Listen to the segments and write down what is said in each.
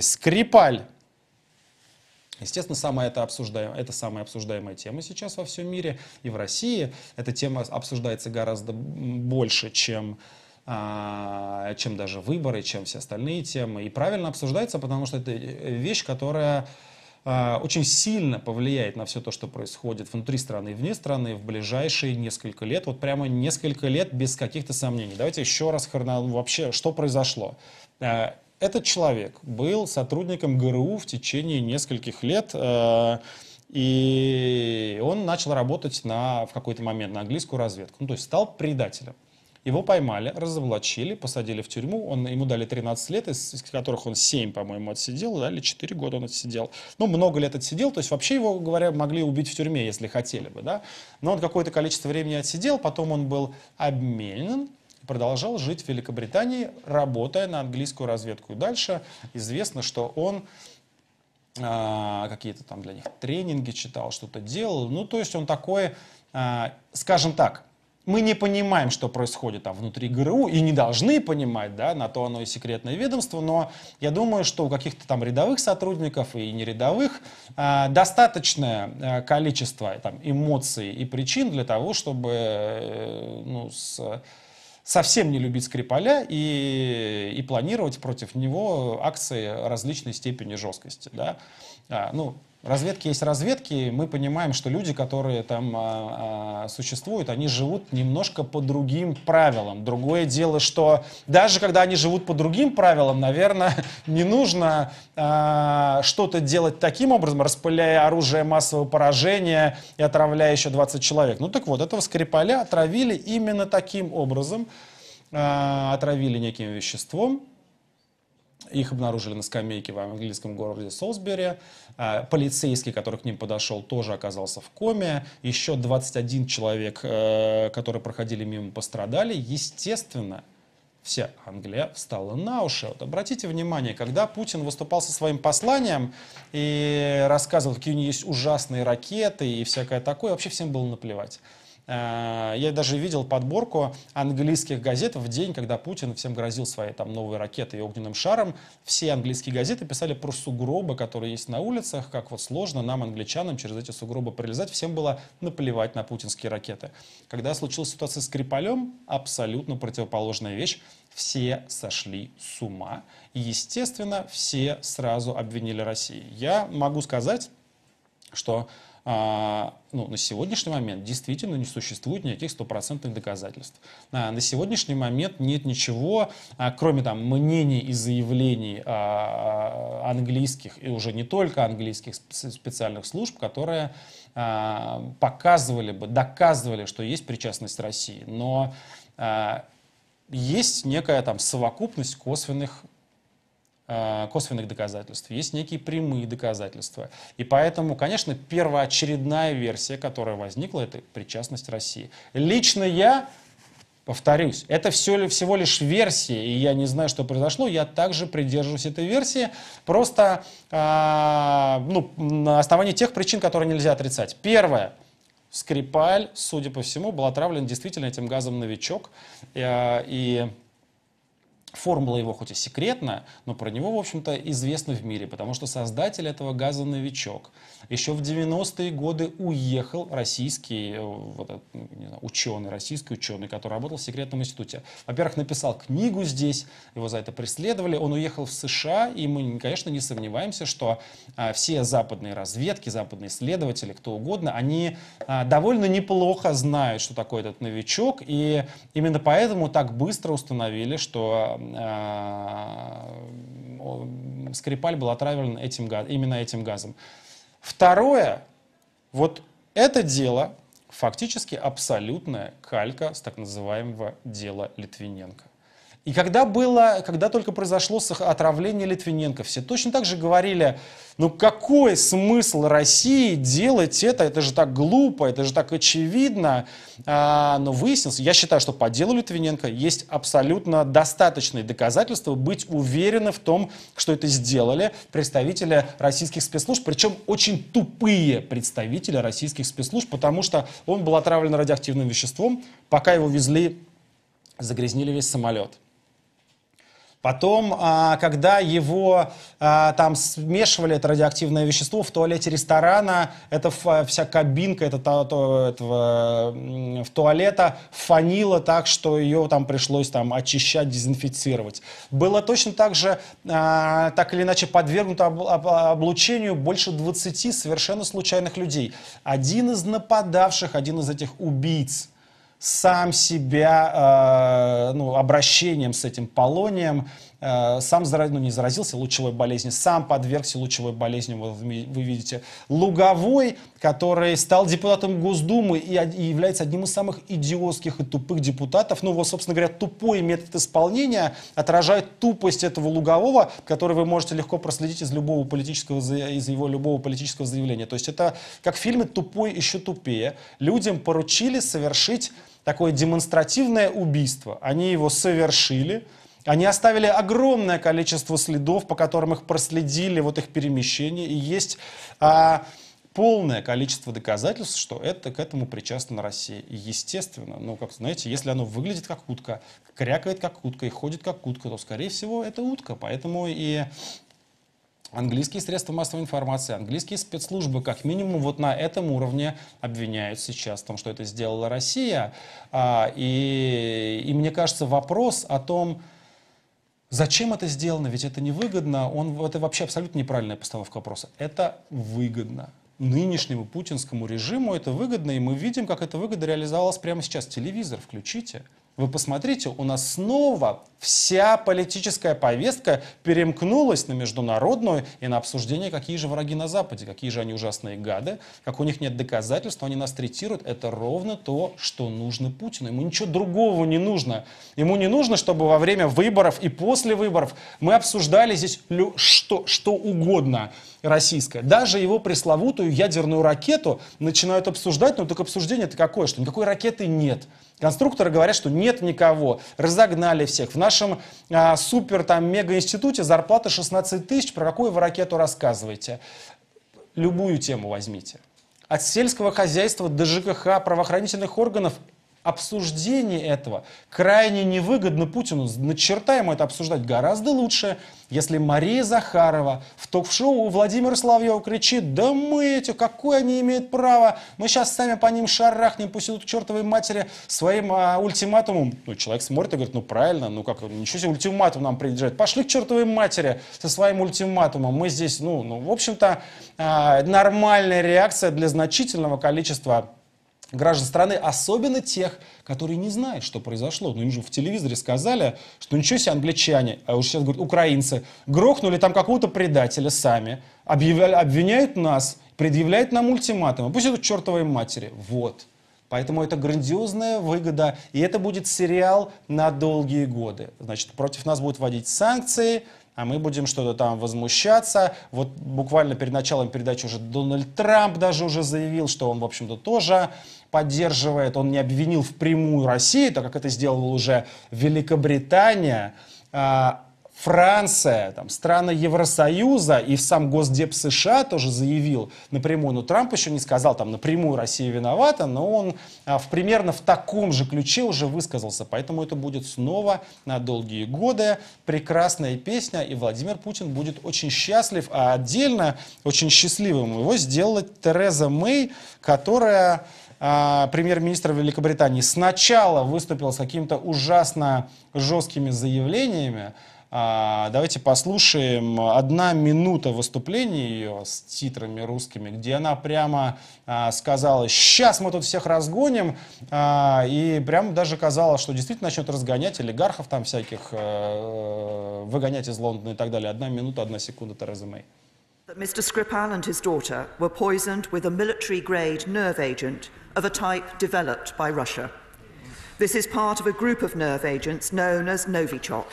Скрипаль. Естественно, самая это, обсуждаем, это самая обсуждаемая тема сейчас во всем мире. И в России эта тема обсуждается гораздо больше, чем, а, чем даже выборы, чем все остальные темы. И правильно обсуждается, потому что это вещь, которая а, очень сильно повлияет на все то, что происходит внутри страны и вне страны в ближайшие несколько лет. Вот прямо несколько лет без каких-то сомнений. Давайте еще раз вообще, что произошло. Этот человек был сотрудником ГРУ в течение нескольких лет. А, и он начал работать на, в какой-то момент на английскую разведку. Ну, то есть стал предателем. Его поймали, разоблачили, посадили в тюрьму. Он, ему дали 13 лет, из, из которых он 7, по-моему, отсидел, да, или 4 года он отсидел. Ну, много лет отсидел, то есть вообще его, говоря, могли убить в тюрьме, если хотели бы, да. Но он какое-то количество времени отсидел, потом он был обменен, продолжал жить в Великобритании, работая на английскую разведку. И дальше известно, что он а, какие-то там для них тренинги читал, что-то делал. Ну, то есть он такой, а, скажем так, мы не понимаем, что происходит там внутри ГРУ, и не должны понимать, да, на то оно и секретное ведомство, но я думаю, что у каких-то там рядовых сотрудников и нерядовых э, достаточное э, количество там, эмоций и причин для того, чтобы э, ну, с, совсем не любить Скрипаля и, и планировать против него акции различной степени жесткости. Да? А, ну, Разведки есть разведки, мы понимаем, что люди, которые там а, а, существуют, они живут немножко по другим правилам. Другое дело, что даже когда они живут по другим правилам, наверное, не нужно а, что-то делать таким образом, распыляя оружие массового поражения и отравляя еще 20 человек. Ну так вот, этого Скрипаля отравили именно таким образом, а, отравили неким веществом, их обнаружили на скамейке в английском городе Солсбери. А, полицейский, который к ним подошел, тоже оказался в коме. Еще 21 человек, э, которые проходили мимо, пострадали. Естественно, вся Англия встала на уши. Вот обратите внимание, когда Путин выступал со своим посланием и рассказывал, какие у него есть ужасные ракеты и всякое такое, вообще всем было наплевать. Э, я даже видел подборку английских газет в день, когда Путин всем грозил своей там новой ракетой и огненным шаром. Все английские газеты писали про сугробы, которые есть на улицах, как вот сложно нам, англичанам, через эти сугробы пролезать. Всем было наплевать на путинские ракеты. Когда случилась ситуация с Скрипалем, абсолютно противоположная вещь. Все сошли с ума. И, естественно, все сразу обвинили Россию. Я могу сказать, что а, ну, на сегодняшний момент действительно не существует никаких стопроцентных доказательств. А, на сегодняшний момент нет ничего, а, кроме там мнений и заявлений английских, и уже не только английских специальных служб, которые показывали бы, доказывали, что есть причастность России. Но есть некая там совокупность косвенных косвенных доказательств, есть некие прямые доказательства. И поэтому, конечно, первоочередная версия, которая возникла, это причастность России. Лично я, повторюсь, это все, всего лишь версия, и я не знаю, что произошло, я также придерживаюсь этой версии, просто э, ну, на основании тех причин, которые нельзя отрицать. Первое. Скрипаль, судя по всему, был отравлен действительно этим газом новичок. Э, и Формула его хоть и секретная, но про него, в общем-то, известно в мире, потому что создатель этого газа новичок. Еще в 90-е годы уехал российский э, вот, не знаю, ученый, российский ученый, который работал в секретном институте. Во-первых, написал книгу здесь, его за это преследовали. Он уехал в США, и мы, конечно, не сомневаемся, что а, все западные разведки, западные исследователи, кто угодно, они а, довольно неплохо знают, что такое этот новичок, и именно поэтому так быстро установили, что Скрипаль был отравлен этим, именно этим газом. Второе, вот это дело фактически абсолютная калька с так называемого дела Литвиненко. И когда было, когда только произошло отравление Литвиненко, все точно так же говорили, ну какой смысл России делать это, это же так глупо, это же так очевидно. А, но выяснилось, я считаю, что по делу Литвиненко есть абсолютно достаточные доказательства быть уверены в том, что это сделали представители российских спецслужб, причем очень тупые представители российских спецслужб, потому что он был отравлен радиоактивным веществом, пока его везли загрязнили весь самолет. Потом, а, когда его а, там смешивали это радиоактивное вещество в туалете ресторана, это вся кабинка это, то, этого, в туалета фанила так, что ее там пришлось там очищать, дезинфицировать. Было точно так же, а, так или иначе, подвергнуто облучению больше 20 совершенно случайных людей. Один из нападавших, один из этих убийц, сам себя э, ну, обращением с этим полонием, сам зараз, ну, не заразился лучевой болезнью, сам подвергся лучевой болезни, вот вы, видите. Луговой, который стал депутатом Госдумы и, является одним из самых идиотских и тупых депутатов. Ну, вот, собственно говоря, тупой метод исполнения отражает тупость этого Лугового, который вы можете легко проследить из любого политического, из его любого политического заявления. То есть это как в фильме «Тупой еще тупее». Людям поручили совершить такое демонстративное убийство. Они его совершили, они оставили огромное количество следов, по которым их проследили, вот их перемещение, и есть а, полное количество доказательств, что это к этому причастна Россия. И естественно, ну, как знаете, если оно выглядит как утка, крякает как утка и ходит как утка, то, скорее всего, это утка. Поэтому и Английские средства массовой информации, английские спецслужбы, как минимум, вот на этом уровне обвиняют сейчас в том, что это сделала Россия. А, и, и мне кажется, вопрос о том, зачем это сделано, ведь это невыгодно, он, это вообще абсолютно неправильная постановка вопроса. Это выгодно. Нынешнему путинскому режиму это выгодно, и мы видим, как это выгодно реализовалось прямо сейчас. Телевизор включите. Вы посмотрите, у нас снова вся политическая повестка перемкнулась на международную и на обсуждение, какие же враги на Западе, какие же они ужасные гады, как у них нет доказательств, они нас третируют. Это ровно то, что нужно Путину. Ему ничего другого не нужно. Ему не нужно, чтобы во время выборов и после выборов мы обсуждали здесь что, что угодно российское. Даже его пресловутую ядерную ракету начинают обсуждать, но только обсуждение это какое, что никакой ракеты нет. Конструкторы говорят, что нет никого, разогнали всех. В нашем а, супер там мега-институте зарплата 16 тысяч, про какую вы ракету рассказываете? Любую тему возьмите. От сельского хозяйства до ЖКХ, правоохранительных органов обсуждение этого крайне невыгодно Путину. На черта ему это обсуждать гораздо лучше, если Мария Захарова в ток-шоу у Владимира Соловьева кричит, да мы эти, какое они имеют право, мы сейчас сами по ним шарахнем, пусть идут к чертовой матери своим а, ультиматумом. Ну, человек смотрит и говорит, ну правильно, ну как, ничего себе ультиматум нам приезжает, пошли к чертовой матери со своим ультиматумом, мы здесь, ну, ну в общем-то, а, нормальная реакция для значительного количества граждан страны, особенно тех, которые не знают, что произошло. Ну, им же в телевизоре сказали, что ничего себе англичане, а уж сейчас говорят, украинцы, грохнули там какого-то предателя сами, объявляли, обвиняют нас, предъявляют нам ультиматумы. Пусть идут чертовой матери. Вот. Поэтому это грандиозная выгода, и это будет сериал на долгие годы. Значит, против нас будут вводить санкции, а мы будем что-то там возмущаться. Вот буквально перед началом передачи уже Дональд Трамп даже уже заявил, что он, в общем-то, тоже поддерживает, он не обвинил впрямую Россию, так как это сделала уже Великобритания, а, Франция, там, страны Евросоюза и сам Госдеп США тоже заявил напрямую, но Трамп еще не сказал там напрямую Россия виновата, но он а, в, примерно в таком же ключе уже высказался, поэтому это будет снова на долгие годы. Прекрасная песня, и Владимир Путин будет очень счастлив, а отдельно очень счастливым его сделала Тереза Мэй, которая а, премьер-министр Великобритании сначала выступил с какими-то ужасно жесткими заявлениями, а, давайте послушаем одна минута выступления ее с титрами русскими, где она прямо а, сказала, сейчас мы тут всех разгоним, и прямо даже казалось, что действительно начнет разгонять олигархов там всяких, э, выгонять из Лондона и так далее. Одна минута, одна секунда, Тереза Мэй. That Mr. Skripal and his daughter were poisoned with a military-grade nerve agent of a type developed by Russia. This is part of a group of nerve agents known as Novichok.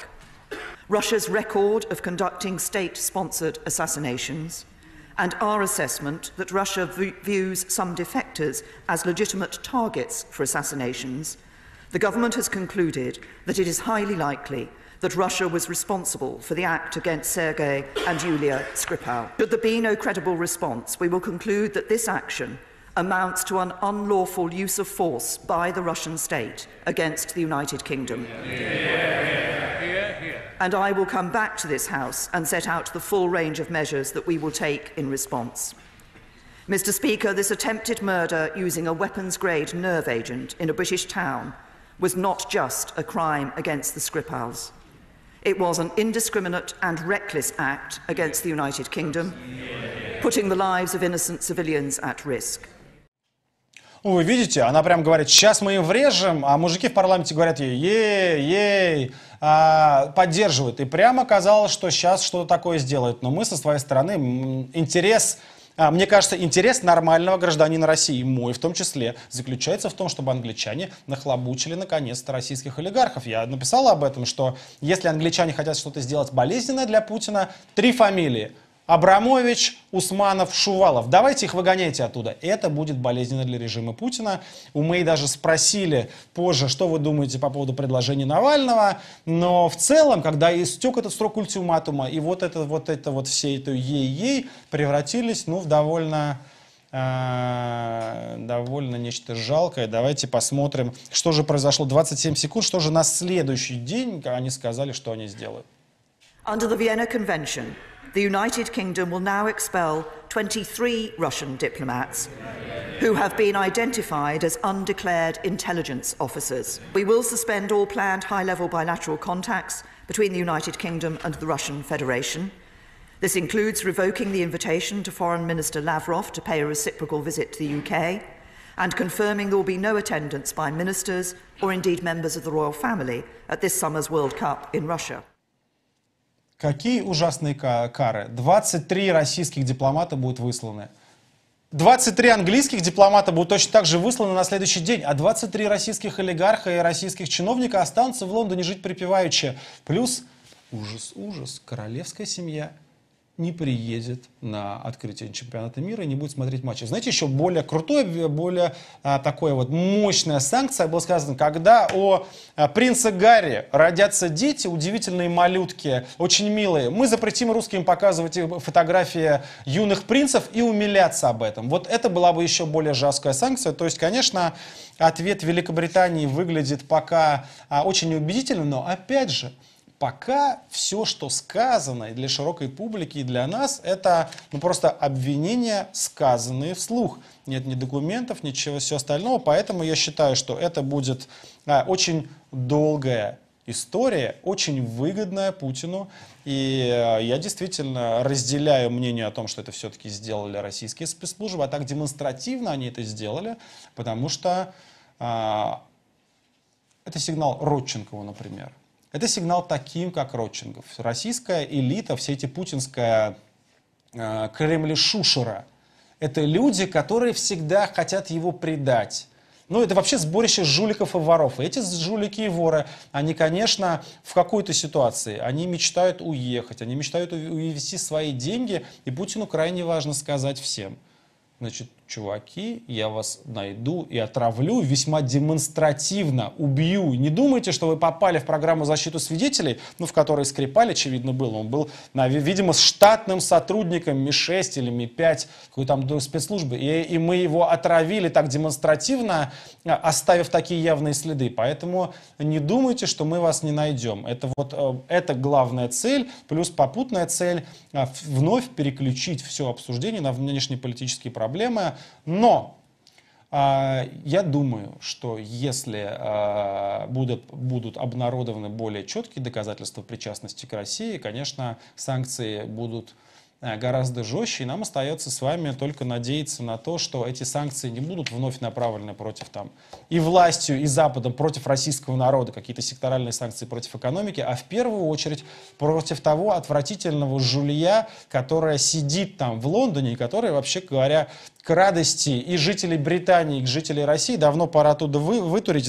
Russia's record of conducting state sponsored assassinations, and our assessment that Russia views some defectors as legitimate targets for assassinations, the government has concluded that it is highly likely that Russia was responsible for the act against Sergei and Yulia Skripal. Should there be no credible response, we will conclude that this action amounts to an unlawful use of force by the Russian state against the United Kingdom. Yeah, yeah, yeah, and I will come back to this House and set out the full range of measures that we will take in response. Mr. Speaker, this attempted murder using a weapons grade nerve agent in a British town was not just a crime against the Skripals. It was an indiscriminate and reckless act against the United Kingdom, putting the lives of innocent civilians at risk. Вы видите, она прям говорит, сейчас мы им врежем, а мужики в парламенте говорят ей, ей, ей, а, поддерживают. И прямо казалось, что сейчас что-то такое сделают. Но мы со своей стороны интерес а, мне кажется, интерес нормального гражданина России, мой в том числе, заключается в том, чтобы англичане нахлобучили наконец-то российских олигархов. Я написал об этом, что если англичане хотят что-то сделать болезненное для Путина, три фамилии – Абрамович, Усманов, Шувалов. Давайте их выгоняйте оттуда. Это будет болезненно для режима Путина. У Мэй даже спросили позже, что вы думаете по поводу предложения Навального. Но в целом, когда истек этот срок ультиматума, и вот это вот, это вот все это ей-ей превратились ну, в довольно э, довольно нечто жалкое. Давайте посмотрим, что же произошло. 27 секунд, что же на следующий день они сказали, что они сделают. Under the Vienna Convention, the United Kingdom will now expel 23 Russian diplomats who have been identified as undeclared intelligence officers. We will suspend all planned high level bilateral contacts between the United Kingdom and the Russian Federation. This includes revoking the invitation to Foreign Minister Lavrov to pay a reciprocal visit to the UK and confirming there will be no attendance by ministers or indeed members of the royal family at this summer's World Cup in Russia. Какие ужасные кары. 23 российских дипломата будут высланы. 23 английских дипломата будут точно так же высланы на следующий день, а 23 российских олигарха и российских чиновника останутся в Лондоне жить припеваючи. Плюс ужас, ужас, королевская семья не приедет на открытие чемпионата мира и не будет смотреть матчи. Знаете, еще более крутое, более а, такое вот мощная санкция была сказана, когда о а, принце Гарри родятся дети, удивительные малютки, очень милые, мы запретим русским показывать фотографии юных принцев и умиляться об этом. Вот это была бы еще более жесткая санкция. То есть, конечно, ответ Великобритании выглядит пока а, очень неубедительно, но опять же, Пока все, что сказано и для широкой публики, и для нас, это ну, просто обвинения, сказанные вслух. Нет ни документов, ничего все остального. Поэтому я считаю, что это будет а, очень долгая история, очень выгодная Путину. И а, я действительно разделяю мнение о том, что это все-таки сделали российские спецслужбы, а так демонстративно они это сделали, потому что а, это сигнал Родченкову, например. Это сигнал таким, как Родчингов. Российская элита, все эти путинская э, Кремль-шушера, это люди, которые всегда хотят его предать. Ну, это вообще сборище жуликов и воров. И эти жулики и воры, они, конечно, в какой-то ситуации, они мечтают уехать, они мечтают увести свои деньги, и Путину крайне важно сказать всем, значит, чуваки, я вас найду и отравлю весьма демонстративно, убью. Не думайте, что вы попали в программу защиты свидетелей, ну, в которой Скрипаль, очевидно, был. Он был, видимо, штатным сотрудником Ми-6 или Ми-5, какой там спецслужбы. И, и мы его отравили так демонстративно, а, оставив такие явные следы. Поэтому не думайте, что мы вас не найдем. Это вот э, это главная цель, плюс попутная цель а, вновь переключить все обсуждение на внешние политические проблемы, но а, я думаю, что если а, будут, будут обнародованы более четкие доказательства причастности к России, конечно, санкции будут гораздо жестче, и нам остается с вами только надеяться на то, что эти санкции не будут вновь направлены против там и властью, и Западом, против российского народа, какие-то секторальные санкции против экономики, а в первую очередь против того отвратительного жулья, которая сидит там в Лондоне, и которая, вообще говоря, к радости и жителей Британии, и жителей России давно пора оттуда вы, вытурить,